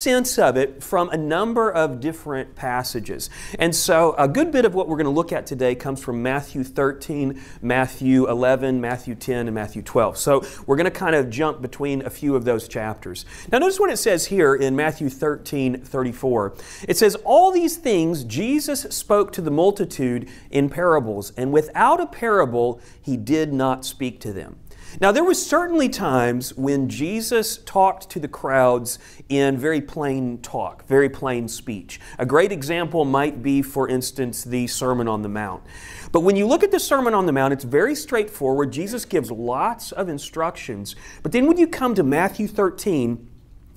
sense of it from a number of different passages. And so a good bit of what we're going to look at today comes from Matthew 13, Matthew 11, Matthew 10, and Matthew 12. So we're going to kind of jump between a few of those chapters. Now notice what it says here in Matthew 13, 34. It says, All these things Jesus spoke to the multitude in parables, and without a parable he did not speak to them. Now, there were certainly times when Jesus talked to the crowds in very plain talk, very plain speech. A great example might be, for instance, the Sermon on the Mount. But when you look at the Sermon on the Mount, it's very straightforward. Jesus gives lots of instructions. But then when you come to Matthew 13,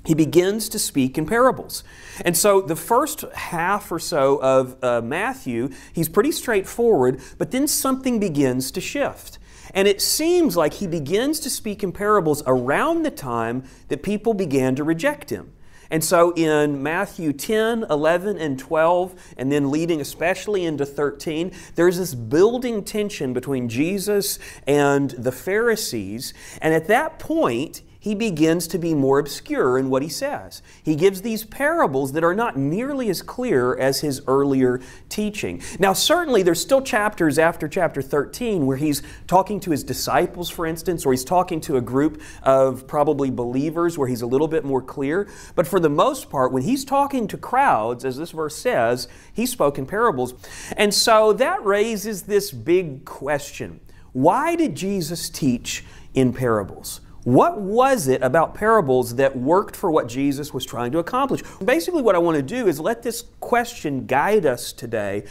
he begins to speak in parables. And so the first half or so of uh, Matthew, he's pretty straightforward, but then something begins to shift. And it seems like he begins to speak in parables around the time that people began to reject him. And so in Matthew 10, 11, and 12, and then leading especially into 13, there's this building tension between Jesus and the Pharisees. And at that point, he begins to be more obscure in what he says. He gives these parables that are not nearly as clear as his earlier teaching. Now, certainly, there's still chapters after chapter 13 where he's talking to his disciples, for instance, or he's talking to a group of probably believers where he's a little bit more clear. But for the most part, when he's talking to crowds, as this verse says, he spoke in parables. And so that raises this big question why did Jesus teach in parables? What was it about parables that worked for what Jesus was trying to accomplish? Basically, what I want to do is let this question guide us today.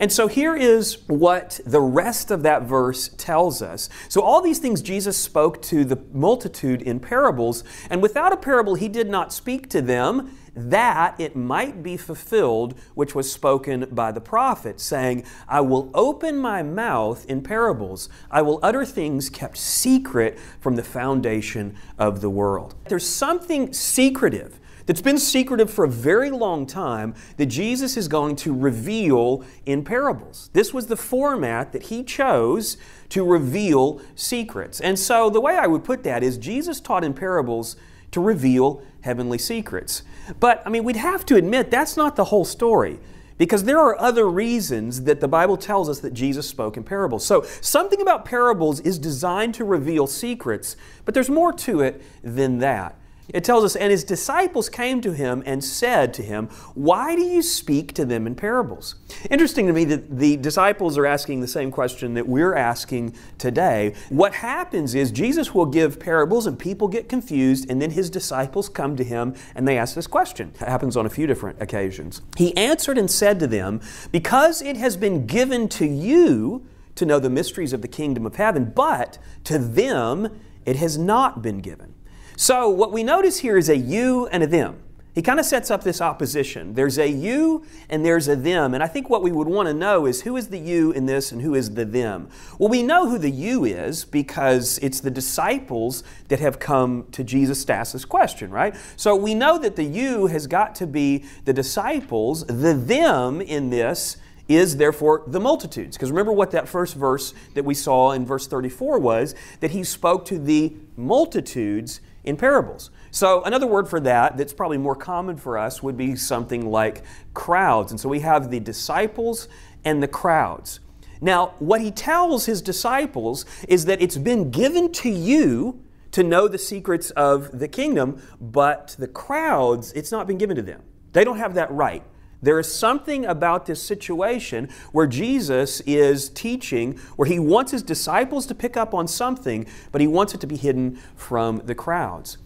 And so here is what the rest of that verse tells us. So, all these things Jesus spoke to the multitude in parables, and without a parable, he did not speak to them that it might be fulfilled which was spoken by the prophet, saying, I will open my mouth in parables. I will utter things kept secret from the foundation of the world. There's something secretive that's been secretive for a very long time that Jesus is going to reveal in parables. This was the format that he chose to reveal secrets. And so the way I would put that is Jesus taught in parables to reveal heavenly secrets. But, I mean, we'd have to admit that's not the whole story. Because there are other reasons that the Bible tells us that Jesus spoke in parables. So, something about parables is designed to reveal secrets, but there's more to it than that. It tells us, and his disciples came to him and said to him, Why do you speak to them in parables? Interesting to me that the disciples are asking the same question that we're asking today. What happens is Jesus will give parables and people get confused, and then his disciples come to him and they ask this question. It happens on a few different occasions. He answered and said to them, Because it has been given to you to know the mysteries of the kingdom of heaven, but to them it has not been given. So, what we notice here is a you and a them. He kind of sets up this opposition. There's a you and there's a them. And I think what we would want to know is who is the you in this and who is the them? Well, we know who the you is because it's the disciples that have come to Jesus to ask this question, right? So we know that the you has got to be the disciples. The them in this is therefore the multitudes. Because remember what that first verse that we saw in verse 34 was that he spoke to the multitudes in parables. So, another word for that that's probably more common for us would be something like crowds. And so we have the disciples and the crowds. Now, what he tells his disciples is that it's been given to you to know the secrets of the kingdom, but the crowds, it's not been given to them. They don't have that right. There is something about this situation where Jesus is teaching, where he wants his disciples to pick up on something, but he wants it to be hidden from the crowds.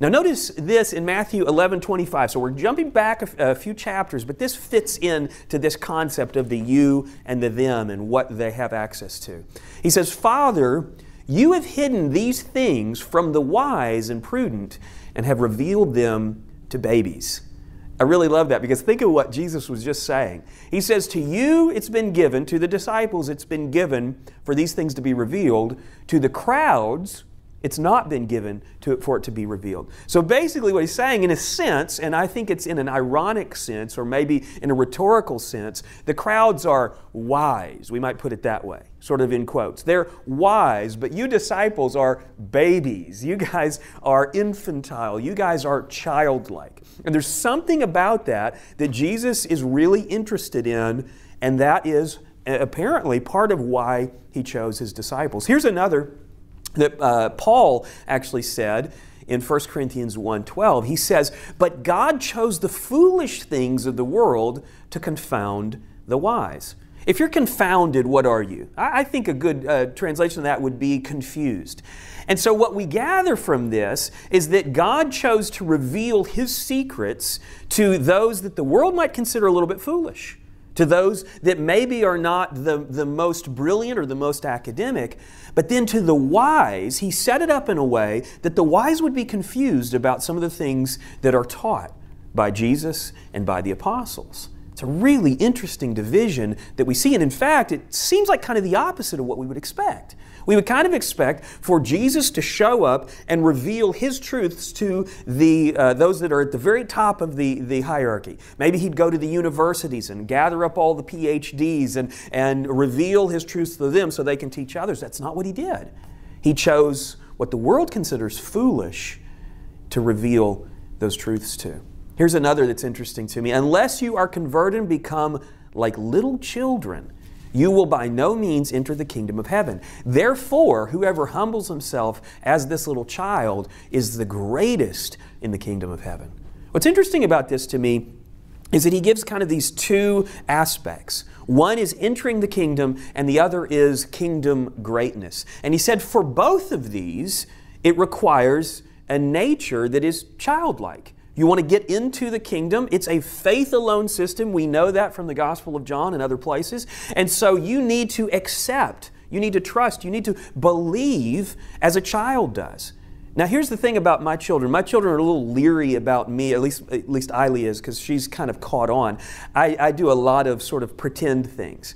Now, notice this in Matthew 11 25. So we're jumping back a, a, few chapters, but this fits in to this concept of the you and the them and what they have access to. He says, Father, you have hidden these things from the wise and prudent and have revealed them to babies. I really love that because think of what Jesus was just saying. He says, To you it's been given, to the disciples it's been given for these things to be revealed. To the crowds, It's not been given to, for it to be revealed. So basically, what he's saying, in a sense, and I think it's in an ironic sense or maybe in a rhetorical sense, the crowds are wise. We might put it that way, sort of in quotes. They're wise, but you disciples are babies. You guys are infantile. You guys are childlike. And there's something about that that Jesus is really interested in, and that is apparently part of why he chose his disciples. Here's another that uh, Paul actually said in 1 Corinthians 1:12. He says, "But God chose the foolish things of the world to confound the wise." If you're confounded, what are you? I, think a good uh, translation of that would be confused. And so, what we gather from this is that God chose to reveal His secrets to those that the world might consider a little bit foolish to those that maybe are not the, the most brilliant or the most academic, but then to the wise, he set it up in a way that the wise would be confused about some of the things that are taught by Jesus and by the apostles. It's a really interesting division that we see, and in fact, it seems like kind of the opposite of what we would expect. We would kind of expect for Jesus to show up and reveal his truths to the, uh, those that are at the very top of the, the hierarchy. Maybe he'd go to the universities and gather up all the PhDs and, and reveal his truths to them so they can teach others. That's not what he did. He chose what the world considers foolish to reveal those truths to. Here's another that's interesting to me. Unless you are converted and become like little children, you will by no means enter the kingdom of heaven. Therefore, whoever humbles himself as this little child is the greatest in the kingdom of heaven. What's interesting about this to me is that he gives kind of these two aspects. One is entering the kingdom, and the other is kingdom greatness. And he said, for both of these, it requires a nature that is childlike. You want to get into the kingdom. It's a faith alone system. We know that from the Gospel of John and other places. And so you need to accept, you need to trust, you need to believe as a child does. Now, here's the thing about my children. My children are a little leery about me, at least, at least Eiley is, because she's kind of caught on. I, I do a lot of sort of pretend things.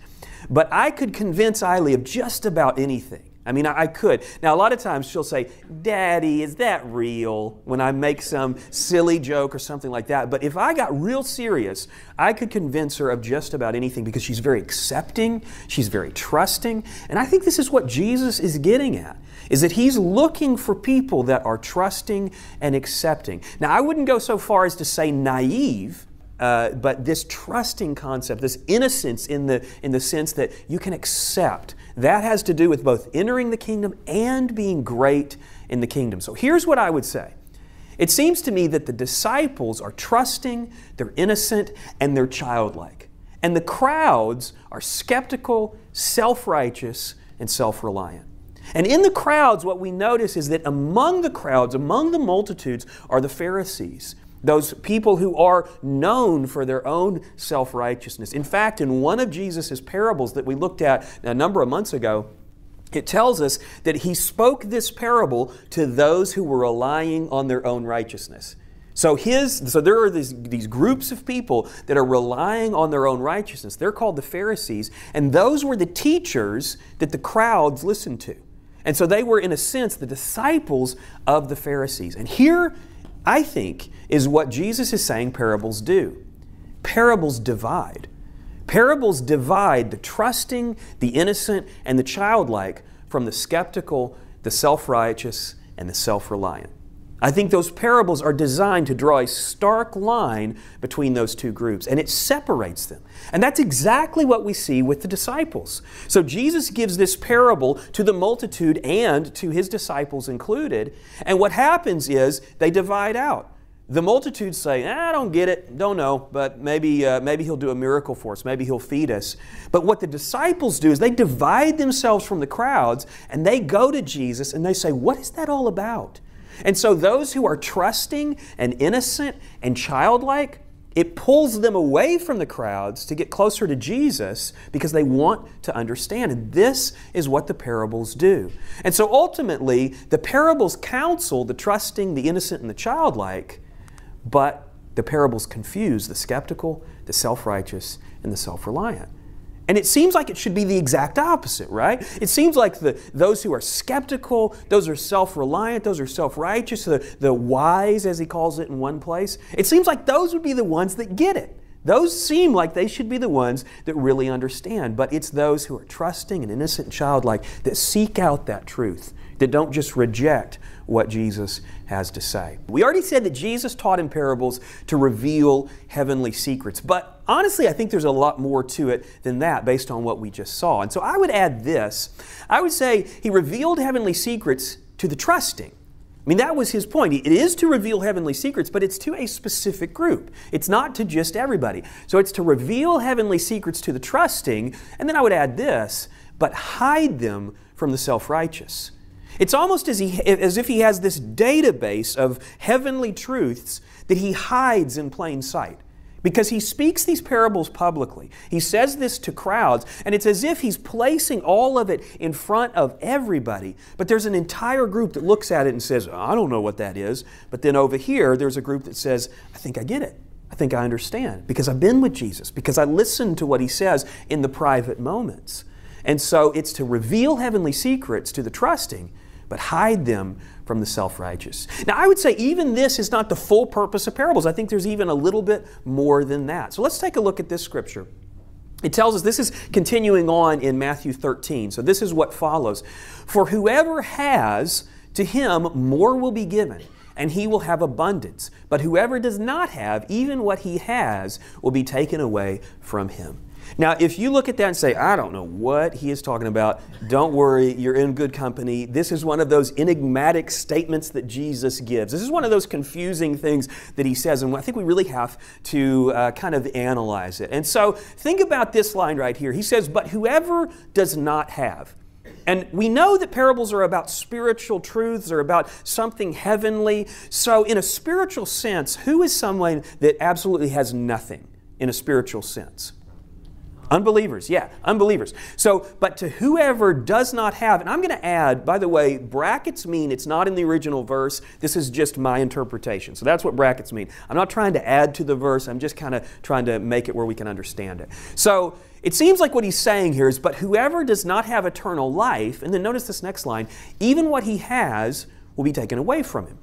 But I could convince Eiley of just about anything. I mean, I, could. Now, a lot of times she'll say, Daddy, is that real? When I make some silly joke or something like that. But if I got real serious, I could convince her of just about anything because she's very accepting, she's very trusting. And I think this is what Jesus is getting at. Is that he's looking for people that are trusting and accepting. Now, I wouldn't go so far as to say naive, uh, but this trusting concept, this innocence in the, in the sense that you can accept, that has to do with both entering the kingdom and being great in the kingdom. So here's what I would say. It seems to me that the disciples are trusting, they're innocent, and they're childlike. And the crowds are skeptical, self righteous, and self reliant. And in the crowds, what we notice is that among the crowds, among the multitudes, are the Pharisees those people who are known for their own self righteousness. In fact, in one of Jesus' parables that we looked at a number of months ago, it tells us that he spoke this parable to those who were relying on their own righteousness. So his so there are these, these groups of people that are relying on their own righteousness. They're called the Pharisees, and those were the teachers that the crowds listened to. And so they were, in a sense, the disciples of the Pharisees. And here I think, is what Jesus is saying parables do. Parables divide. Parables divide the trusting, the innocent, and the childlike from the skeptical, the self righteous, and the self reliant. I think those parables are designed to draw a stark line between those two groups, and it separates them. And that's exactly what we see with the disciples. So Jesus gives this parable to the multitude and to his disciples included, and what happens is they divide out. The multitude say, I don't get it, don't know, but maybe, uh, maybe he'll do a miracle for us, maybe he'll feed us. But what the disciples do is they divide themselves from the crowds and they go to Jesus and they say, What is that all about? And so, those who are trusting and innocent and childlike, it pulls them away from the crowds to get closer to Jesus because they want to understand. And this is what the parables do. And so ultimately, the parables counsel the trusting, the innocent, and the childlike, but the parables confuse the skeptical, the self righteous, and the self reliant. And it seems like it should be the exact opposite, right? It seems like the, those who are skeptical, those are self reliant, those are self righteous, the, the wise, as he calls it in one place, it seems like those would be the ones that get it. Those seem like they should be the ones that really understand, but it's those who are trusting and innocent and childlike that seek out that truth, that don't just reject what Jesus has to say. We already said that Jesus taught in parables to reveal heavenly secrets, but honestly, I think there's a lot more to it than that based on what we just saw. And so I would add this I would say he revealed heavenly secrets to the trusting. I mean, that was his point. It is to reveal heavenly secrets, but it's to a specific group. It's not to just everybody. So it's to reveal heavenly secrets to the trusting, and then I would add this, but hide them from the self righteous. It's almost as, he, as if he has this database of heavenly truths that he hides in plain sight because he speaks these parables publicly. He says this to crowds, and it's as if he's placing all of it in front of everybody. But there's an entire group that looks at it and says, I don't know what that is. But then over here, there's a group that says, I think I get it. I think I understand because I've been with Jesus, because I listened to what he says in the private moments. And so it's to reveal heavenly secrets to the trusting, but hide them from the self righteous. Now, I would say even this is not the full purpose of parables. I think there's even a little bit more than that. So let's take a look at this scripture. It tells us this is continuing on in Matthew 13. So this is what follows For whoever has, to him more will be given, and he will have abundance. But whoever does not have, even what he has, will be taken away from him. Now, if you look at that and say, I don't know what he is talking about, don't worry, you're in good company. This is one of those enigmatic statements that Jesus gives. This is one of those confusing things that he says, and I think we really have to uh, kind of analyze it. And so, think about this line right here. He says, But whoever does not have, and we know that parables are about spiritual truths, they're about something heavenly. So, in a spiritual sense, who is someone that absolutely has nothing in a spiritual sense? Unbelievers, yeah, unbelievers. So, but to whoever does not have, and I'm going to add, by the way, brackets mean it's not in the original verse. This is just my interpretation. So that's what brackets mean. I'm not trying to add to the verse, I'm just kind of trying to make it where we can understand it. So it seems like what he's saying here is, but whoever does not have eternal life, and then notice this next line, even what he has will be taken away from him.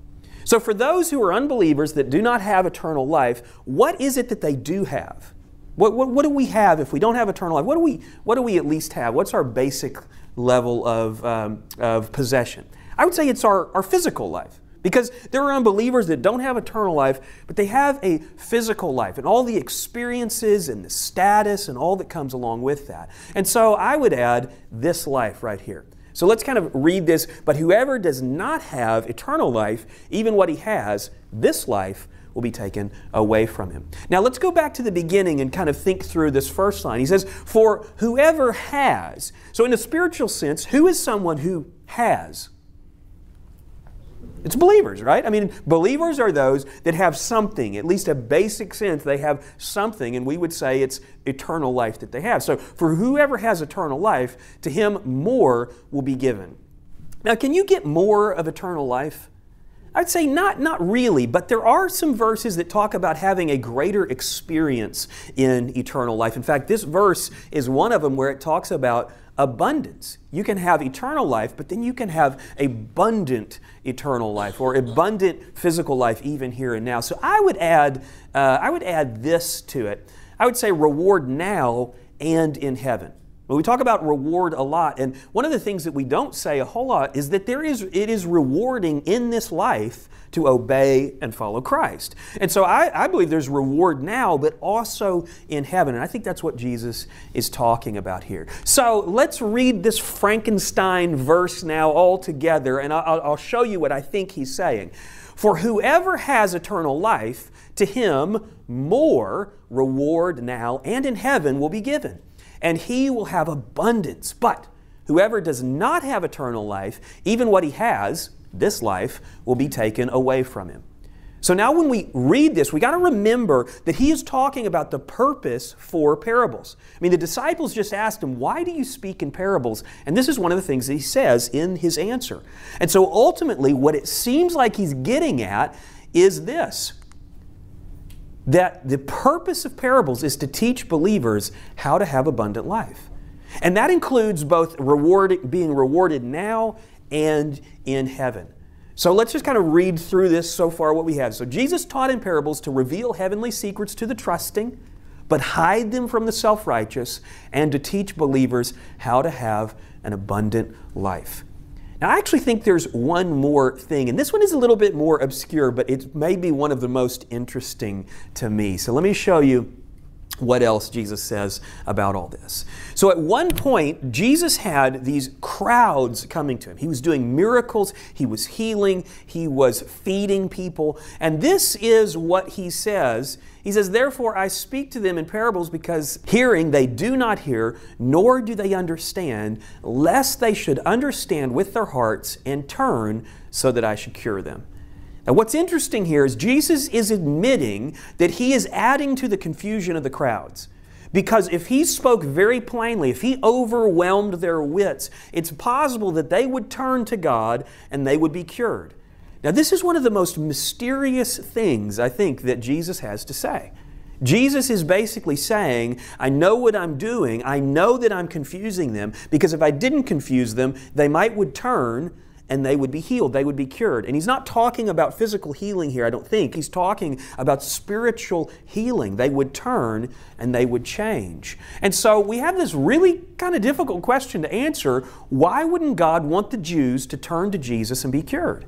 So for those who are unbelievers that do not have eternal life, what is it that they do have? What, what, what, do we have if we don't have eternal life? What do we, what do we at least have? What's our basic level of, um, of possession? I would say it's our, our physical life. Because there are unbelievers that don't have eternal life, but they have a physical life and all the experiences and the status and all that comes along with that. And so I would add this life right here. So let's kind of read this. But whoever does not have eternal life, even what he has, this life, will be taken away from him. Now let's go back to the beginning and kind of think through this first line. He says, For whoever has. So, in a spiritual sense, who is someone who has? It's believers, right? I mean, believers are those that have something, at least a basic sense, they have something, and we would say it's eternal life that they have. So, for whoever has eternal life, to him more will be given. Now, can you get more of eternal life? I'd say not, not really, but there are some verses that talk about having a greater experience in eternal life. In fact, this verse is one of them where it talks about abundance. You can have eternal life, but then you can have abundant eternal life or abundant physical life even here and now. So I would add, uh, I would add this to it. I would say reward now and in heaven. But we talk about reward a lot, and one of the things that we don't say a whole lot is that there is it is rewarding in this life to obey and follow Christ. And so I, I believe there's reward now, but also in heaven. And I think that's what Jesus is talking about here. So let's read this Frankenstein verse now all together, and I'll, I'll show you what I think he's saying. For whoever has eternal life, to him more reward now and in heaven will be given and he will have abundance. But whoever does not have eternal life, even what he has, this life, will be taken away from him. So now, when we read this, we got to remember that he is talking about the purpose for parables. I mean, the disciples just asked him, Why do you speak in parables? And this is one of the things that he says in his answer. And so ultimately, what it seems like he's getting at is this that the purpose of parables is to teach believers how to have abundant life. And that includes both reward, being rewarded now and in heaven. So let's just kind of read through this so far what we have. So Jesus taught in parables to reveal heavenly secrets to the trusting, but hide them from the self righteous, and to teach believers how to have an abundant life. Now, I actually think there's one more thing, and this one is a little bit more obscure, but it may be one of the most interesting to me. So let me show you what else Jesus says about all this. So at one point, Jesus had these crowds coming to him. He was doing miracles, he was healing, he was feeding people. And this is what he says. He says, Therefore I speak to them in parables because hearing they do not hear, nor do they understand, lest they should understand with their hearts and turn so that I should cure them. Now, what's interesting here is Jesus is admitting that he is adding to the confusion of the crowds. Because if he spoke very plainly, if he overwhelmed their wits, it's possible that they would turn to God and they would be cured. Now, this is one of the most mysterious things I think that Jesus has to say. Jesus is basically saying, I know what I'm doing. I know that I'm confusing them because if I didn't confuse them, they might would turn and they would be healed, they would be cured. And he's not talking about physical healing here, I don't think. He's talking about spiritual healing. They would turn and they would change. And so we have this really kind of difficult question to answer. Why wouldn't God want the Jews to turn to Jesus and be cured?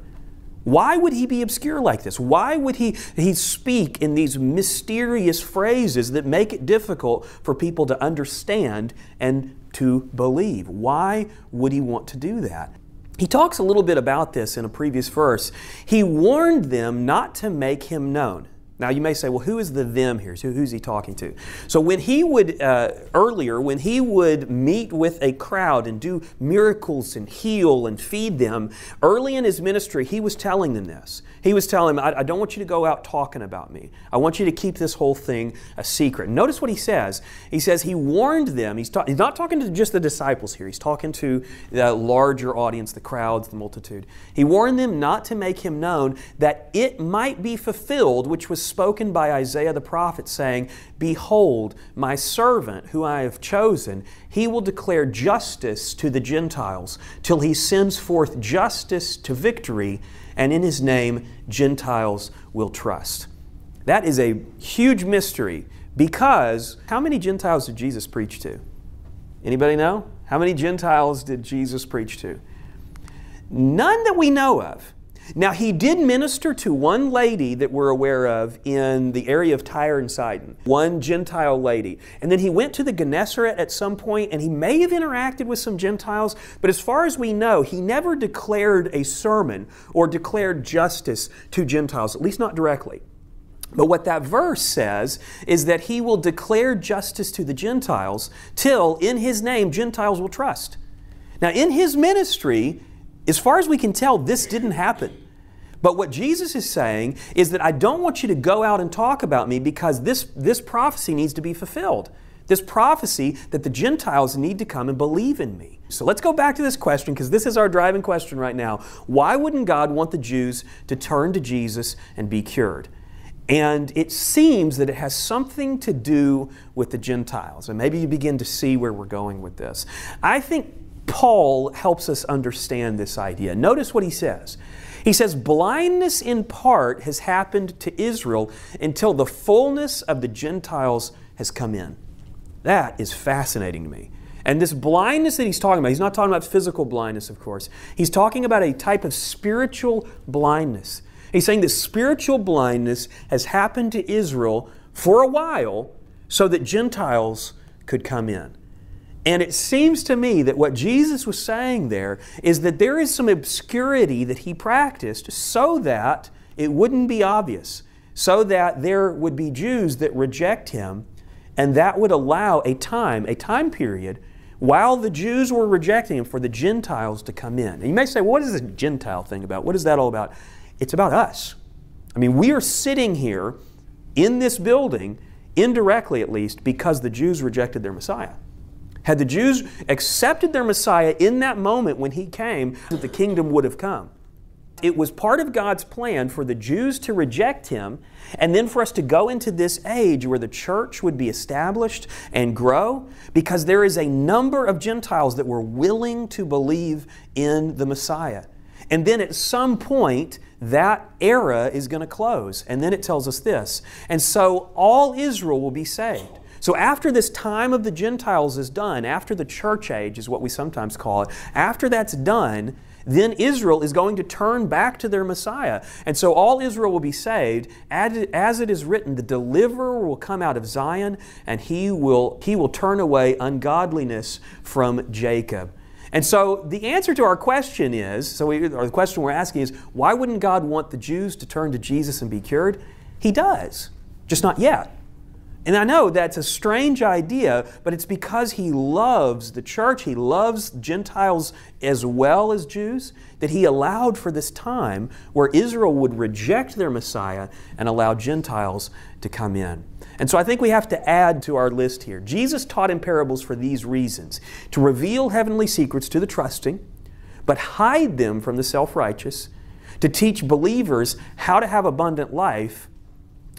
Why would he be obscure like this? Why would he, he speak in these mysterious phrases that make it difficult for people to understand and to believe? Why would he want to do that? He talks a little bit about this in a previous verse. He warned them not to make him known. Now you may say, well, who is the them here? So who's he talking to? So when he would, uh, earlier, when he would meet with a crowd and do miracles and heal and feed them, early in his ministry, he was telling them this. He was telling them, I, I don't want you to go out talking about me. I want you to keep this whole thing a secret. Notice what he says. He says he warned them. He's, ta- he's not talking to just the disciples here. He's talking to the larger audience, the crowds, the multitude. He warned them not to make him known that it might be fulfilled, which was spoken by Isaiah the prophet, saying, Behold, my servant who I have chosen, he will declare justice to the Gentiles till he sends forth justice to victory, and in his name Gentiles will trust. That is a huge mystery because how many Gentiles did Jesus preach to? Anybody know? How many Gentiles did Jesus preach to? None that we know of. Now, he did minister to one lady that we're aware of in the area of Tyre and Sidon, one Gentile lady. And then he went to the Gennesaret at some point, and he may have interacted with some Gentiles, but as far as we know, he never declared a sermon or declared justice to Gentiles, at least not directly. But what that verse says is that he will declare justice to the Gentiles till in his name Gentiles will trust. Now, in his ministry, as far as we can tell, this didn't happen. But what Jesus is saying is that I don't want you to go out and talk about me because this, this prophecy needs to be fulfilled. This prophecy that the Gentiles need to come and believe in me. So let's go back to this question because this is our driving question right now. Why wouldn't God want the Jews to turn to Jesus and be cured? And it seems that it has something to do with the Gentiles. And maybe you begin to see where we're going with this. I think Paul helps us understand this idea. Notice what he says. He says, Blindness in part has happened to Israel until the fullness of the Gentiles has come in. That is fascinating to me. And this blindness that he's talking about, he's not talking about physical blindness, of course. He's talking about a type of spiritual blindness. He's saying that spiritual blindness has happened to Israel for a while so that Gentiles could come in. And it seems to me that what Jesus was saying there is that there is some obscurity that he practiced so that it wouldn't be obvious, so that there would be Jews that reject him, and that would allow a time, a time period, while the Jews were rejecting him for the Gentiles to come in. And you may say, well, what is this Gentile thing about? What is that all about? It's about us. I mean, we are sitting here in this building, indirectly at least, because the Jews rejected their Messiah. Had the Jews accepted their Messiah in that moment when he came, the kingdom would have come. It was part of God's plan for the Jews to reject him and then for us to go into this age where the church would be established and grow because there is a number of Gentiles that were willing to believe in the Messiah. And then at some point, that era is going to close. And then it tells us this. And so all Israel will be saved. So after this time of the Gentiles is done, after the church age is what we sometimes call it, after that's done, then Israel is going to turn back to their Messiah. And so all Israel will be saved. As it is written, the deliverer will come out of Zion, and he will, he will turn away ungodliness from Jacob. And so the answer to our question is so we, or the question we're asking is why wouldn't God want the Jews to turn to Jesus and be cured? He does, just not yet. And I know that's a strange idea, but it's because he loves the church, he loves Gentiles as well as Jews, that he allowed for this time where Israel would reject their Messiah and allow Gentiles to come in. And so I think we have to add to our list here. Jesus taught in parables for these reasons to reveal heavenly secrets to the trusting, but hide them from the self righteous, to teach believers how to have abundant life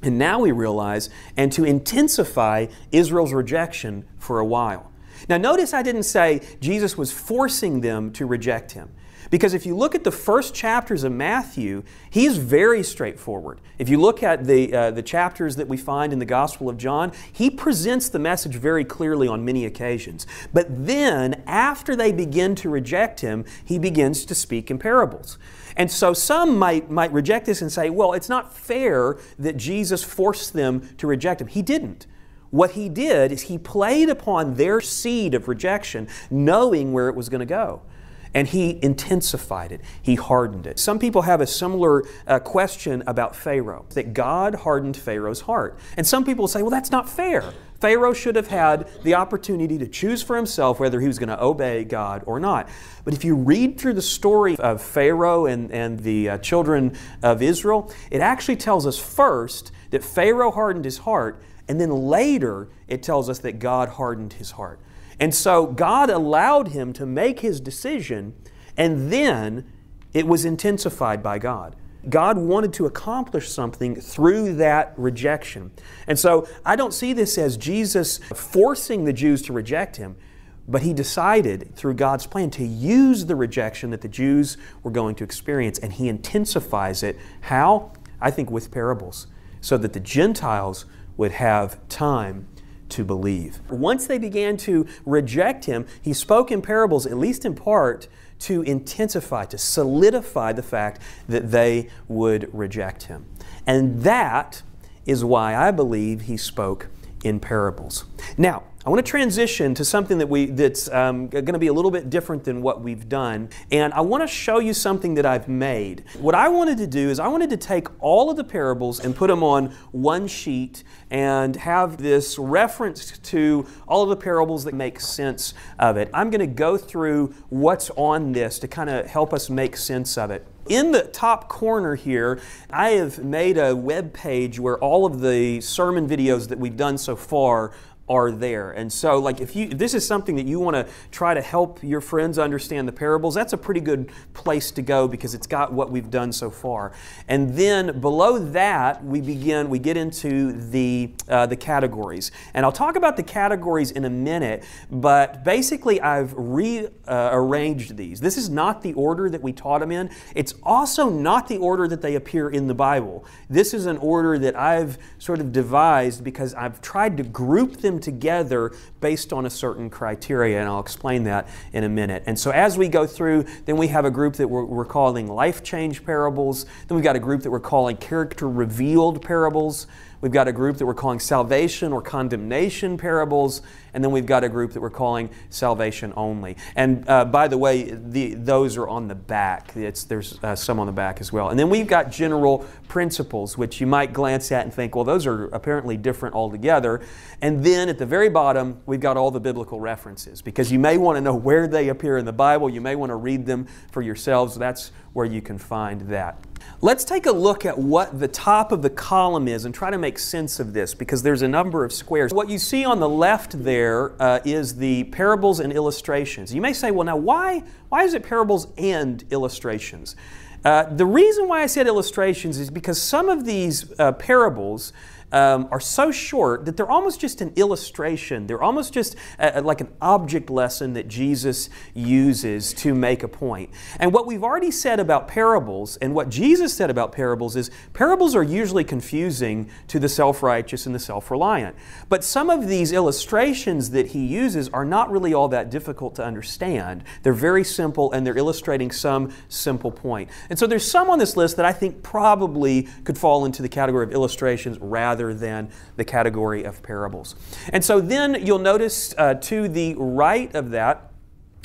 and now we realize, and to intensify Israel's rejection for a while. Now, notice I didn't say Jesus was forcing them to reject him. Because if you look at the first chapters of Matthew, he's very straightforward. If you look at the, uh, the chapters that we find in the Gospel of John, he presents the message very clearly on many occasions. But then, after they begin to reject him, he begins to speak in parables. And so some might, might reject this and say, well, it's not fair that Jesus forced them to reject him. He didn't. What he did is he played upon their seed of rejection, knowing where it was going to go. And he intensified it, he hardened it. Some people have a similar uh, question about Pharaoh, that God hardened Pharaoh's heart. And some people say, well, that's not fair. Pharaoh should have had the opportunity to choose for himself whether he was going to obey God or not. But if you read through the story of Pharaoh and, and the uh, children of Israel, it actually tells us first that Pharaoh hardened his heart, and then later it tells us that God hardened his heart. And so God allowed him to make his decision, and then it was intensified by God. God wanted to accomplish something through that rejection. And so I don't see this as Jesus forcing the Jews to reject him, but he decided through God's plan to use the rejection that the Jews were going to experience, and he intensifies it. How? I think with parables, so that the Gentiles would have time to believe. Once they began to reject him, he spoke in parables, at least in part, to intensify, to solidify the fact that they would reject him. And that is why I believe he spoke in parables. Now, I want to transition to something that we that's um, going to be a little bit different than what we've done, and I want to show you something that I've made. What I wanted to do is I wanted to take all of the parables and put them on one sheet and have this reference to all of the parables that make sense of it. I'm going to go through what's on this to kind of help us make sense of it. In the top corner here, I have made a web page where all of the sermon videos that we've done so far are there. And so, like, if you if this is something that you want to try to help your friends understand the parables, that's a pretty good place to go because it's got what we've done so far. And then below that, we begin. We get into the uh, the categories, and I'll talk about the categories in a minute. But basically, I've rearranged uh, these. This is not the order that we taught them in. It's also not the order that they appear in the Bible. This is an order that I've sort of devised because I've tried to group them them together based on a certain criteria, and I'll explain that in a minute. And so as we go through, then we have a group that we're, we're calling life change parables. Then we've got a group that we're calling character revealed parables. We've got a group that we're calling salvation or condemnation parables, and then we've got a group that we're calling salvation only. And uh, by the way, the, those are on the back. It's, there's uh, some on the back as well. And then we've got general principles, which you might glance at and think, well, those are apparently different altogether. And then at the very bottom, we've got all the biblical references, because you may want to know where they appear in the Bible. You may want to read them for yourselves. That's where you can find that. Let's take a look at what the top of the column is and try to make sense of this because there's a number of squares. What you see on the left there uh, is the parables and illustrations. You may say, well, now why, why is it parables and illustrations? Uh, the reason why I said illustrations is because some of these uh, parables um, are so short that they're almost just an illustration. They're almost just a, a, like an object lesson that Jesus uses to make a point. And what we've already said about parables and what Jesus said about parables is parables are usually confusing to the self righteous and the self reliant. But some of these illustrations that he uses are not really all that difficult to understand. They're very simple and they're illustrating some simple point. And so there's some on this list that I think probably could fall into the category of illustrations rather rather than the category of parables. And so then you'll notice uh, to the right of that,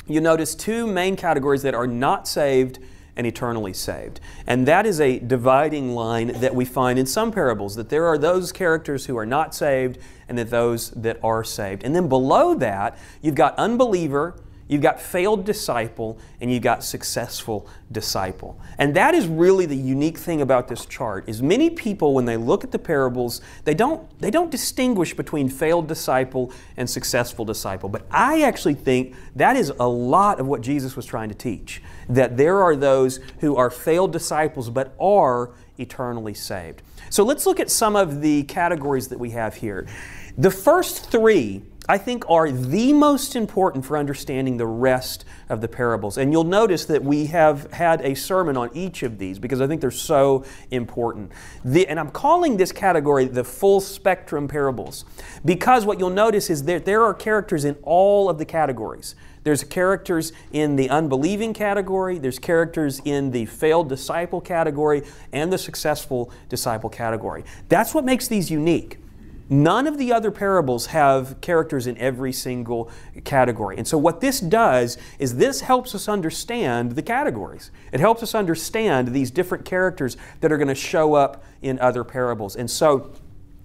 you notice two main categories that are not saved and eternally saved. And that is a dividing line that we find in some parables that there are those characters who are not saved and that those that are saved. And then below that, you've got unbeliever You've got failed disciple and you've got successful disciple. And that is really the unique thing about this chart is many people when they look at the parables, they don't they don't distinguish between failed disciple and successful disciple. But I actually think that is a lot of what Jesus was trying to teach. That there are those who are failed disciples but are eternally saved. So let's look at some of the categories that we have here. The first 3 I think are the most important for understanding the rest of the parables. And you'll notice that we have had a sermon on each of these because I think they're so important. The, and I'm calling this category the full spectrum parables because what you'll notice is that there are characters in all of the categories. There's characters in the unbelieving category, there's characters in the failed disciple category, and the successful disciple category. That's what makes these unique. None of the other parables have characters in every single category. And so, what this does is this helps us understand the categories. It helps us understand these different characters that are going to show up in other parables. And so,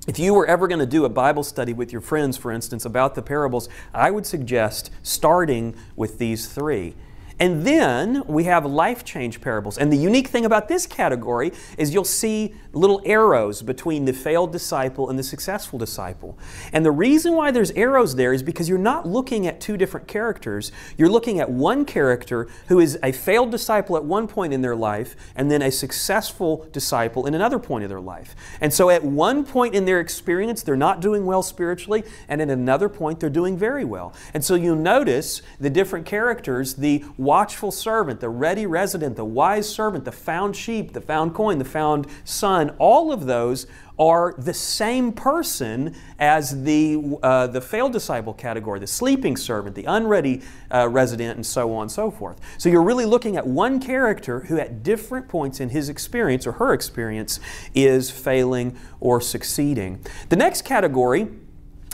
if you were ever going to do a Bible study with your friends, for instance, about the parables, I would suggest starting with these three. And then we have life change parables. And the unique thing about this category is you'll see little arrows between the failed disciple and the successful disciple. And the reason why there's arrows there is because you're not looking at two different characters. You're looking at one character who is a failed disciple at one point in their life and then a successful disciple in another point of their life. And so at one point in their experience, they're not doing well spiritually, and at another point, they're doing very well. And so you'll notice the different characters, the watchful servant, the ready resident, the wise servant, the found sheep, the found coin, the found son, all of those are the same person as the, uh, the failed disciple category, the sleeping servant, the unready uh, resident, and so on and so forth. So you're really looking at one character who, at different points in his experience or her experience, is failing or succeeding. The next category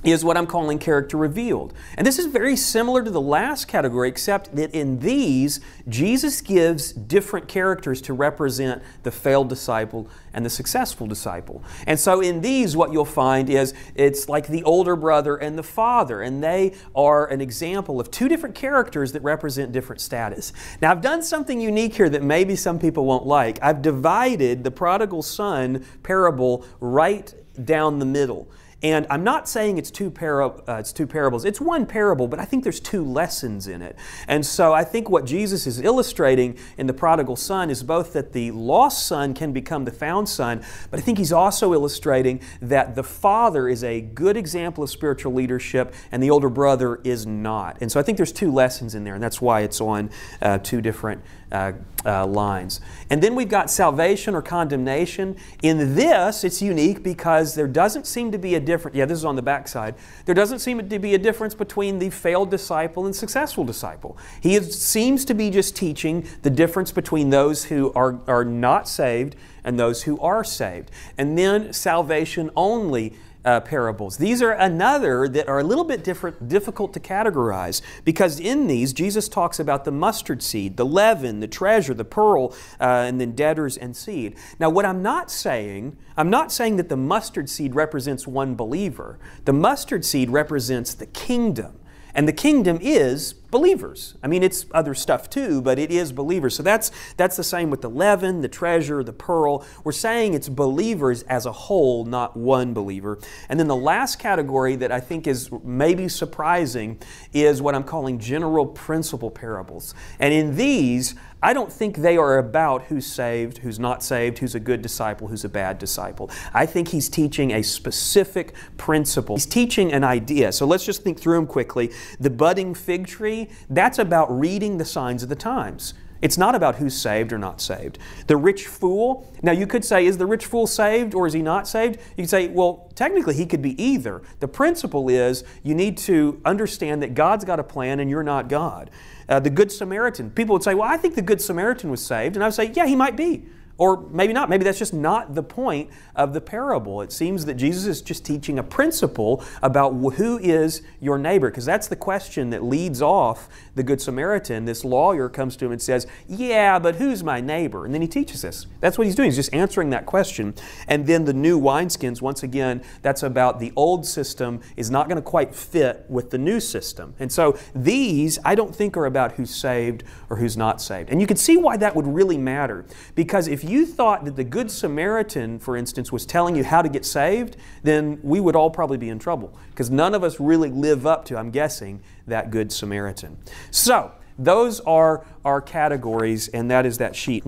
is what I'm calling character revealed. And this is very similar to the last category, except that in these, Jesus gives different characters to represent the failed disciple and the successful disciple. And so in these, what you'll find is it's like the older brother and the father, and they are an example of two different characters that represent different status. Now, I've done something unique here that maybe some people won't like. I've divided the prodigal son parable right down the middle. And I'm not saying it's two, para- uh, it's two parables, it's one parable, but I think there's two lessons in it. And so I think what Jesus is illustrating in the prodigal son is both that the lost son can become the found son, but I think he's also illustrating that the father is a good example of spiritual leadership and the older brother is not. And so I think there's two lessons in there, and that's why it's on uh, two different uh, uh, lines. And then we've got salvation or condemnation. In this, it's unique because there doesn't seem to be a difference. Yeah, this is on the back side. There doesn't seem to be a difference between the failed disciple and successful disciple. He is, seems to be just teaching the difference between those who are, are not saved and those who are saved. And then salvation only uh, parables. These are another that are a little bit different, difficult to categorize because in these, Jesus talks about the mustard seed, the leaven, the treasure, the pearl, uh, and then debtors and seed. Now, what I'm not saying, I'm not saying that the mustard seed represents one believer. The mustard seed represents the kingdom. And the kingdom is believers. I mean, it's other stuff too, but it is believers. So that's, that's the same with the leaven, the treasure, the pearl. We're saying it's believers as a whole, not one believer. And then the last category that I think is maybe surprising is what I'm calling general principle parables. And in these, I don't think they are about who's saved, who's not saved, who's a good disciple, who's a bad disciple. I think he's teaching a specific principle. He's teaching an idea. So let's just think through them quickly. The budding fig tree, that's about reading the signs of the times. It's not about who's saved or not saved. The rich fool, now you could say, is the rich fool saved or is he not saved? You could say, well, technically he could be either. The principle is you need to understand that God's got a plan and you're not God. Uh, the Good Samaritan, people would say, well, I think the Good Samaritan was saved. And I would say, yeah, he might be. Or maybe not. Maybe that's just not the point of the parable. It seems that Jesus is just teaching a principle about who is your neighbor, because that's the question that leads off the Good Samaritan. This lawyer comes to him and says, Yeah, but who's my neighbor? And then he teaches this. That's what he's doing. He's just answering that question. And then the new wineskins, once again, that's about the old system is not going to quite fit with the new system. And so these, I don't think, are about who's saved or who's not saved. And you can see why that would really matter. Because if you thought that the Good Samaritan, for instance, was telling you how to get saved, then we would all probably be in trouble. Because none of us really live up to, I'm guessing, that Good Samaritan. So, those are our categories, and that is that sheet.